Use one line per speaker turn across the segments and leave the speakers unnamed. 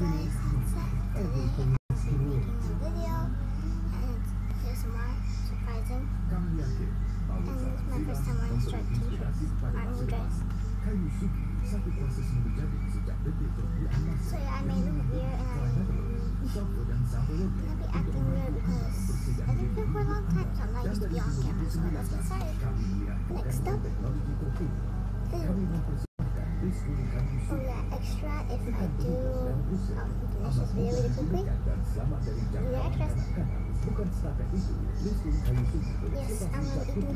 everything, everything. Video, and more surprising. And my first time wearing dress. So yeah, I weird and I'm be acting weird because I for a long time so I'm not used to be on. Next up. nggak extra if I do um, really quickly nggak extra Bukan setakat itu, Muslim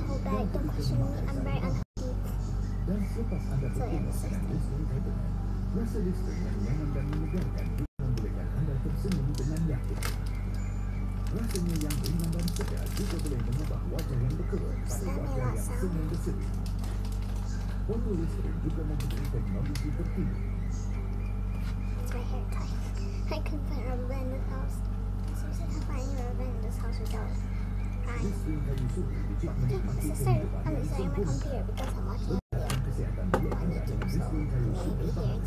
whole bag. Don't question me, I'm very yang nyaman dan Anda.
Rasanya yang ringan dan segar juga boleh mengubah wajah yang berkerut pada wajah yang senyum bersedih.
It's right here. I can't find Robin in this house. So I have finding Robin in this house without crying.
Sorry,
I'm
sorry,
I'm gonna
come
here because I'm watching a video on YouTube, so
maybe here.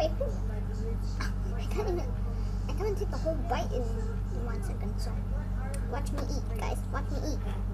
I can't even. I can't take a whole bite in one second. So watch me eat, guys. Watch me eat.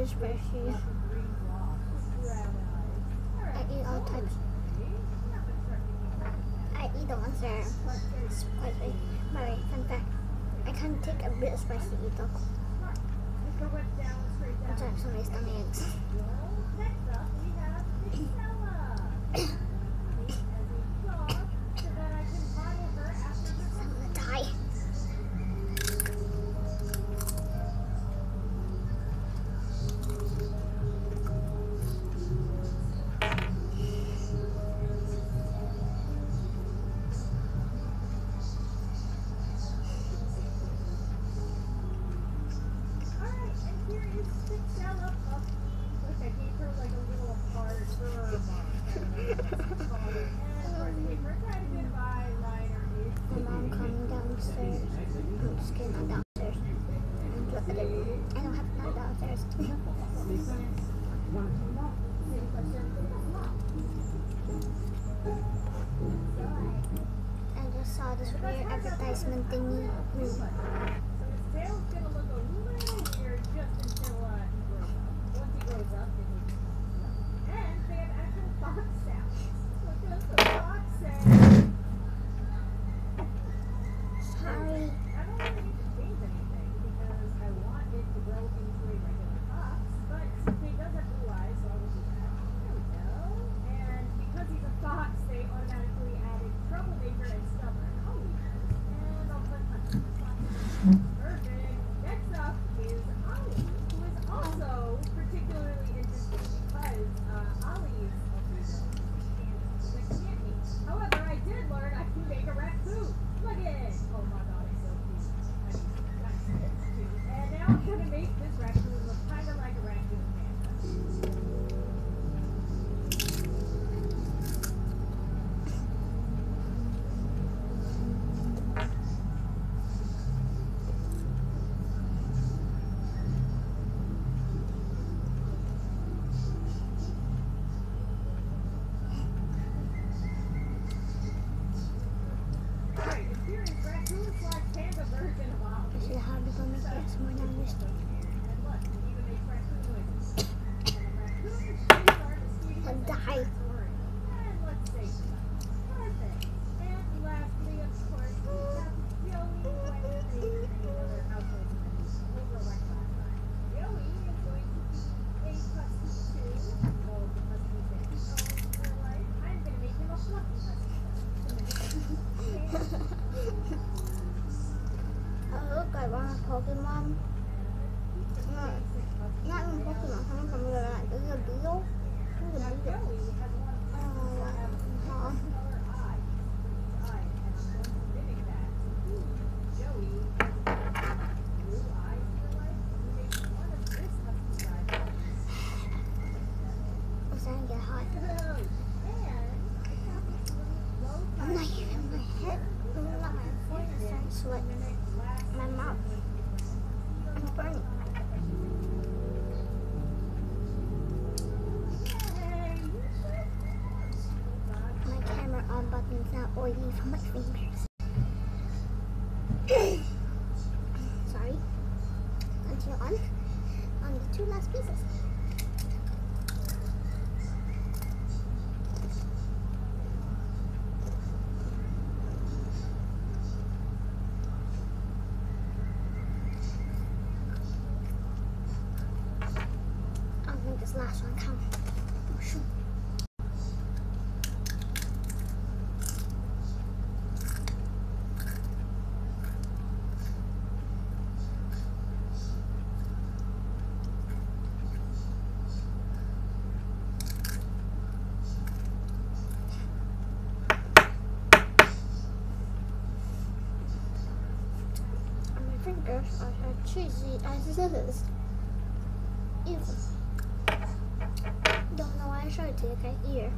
British breakfast. I eat all types. I eat the ones that are spicy. By the way, fact, I can't take a bit of spicy either. Sometimes somebody's stomach aches. Deus. habe ich nicht erstmal eine Liste. Mom. Sorry. Until on, on the two last pieces.
scissors. Ew. Don't know why I showed to you, okay? Ear.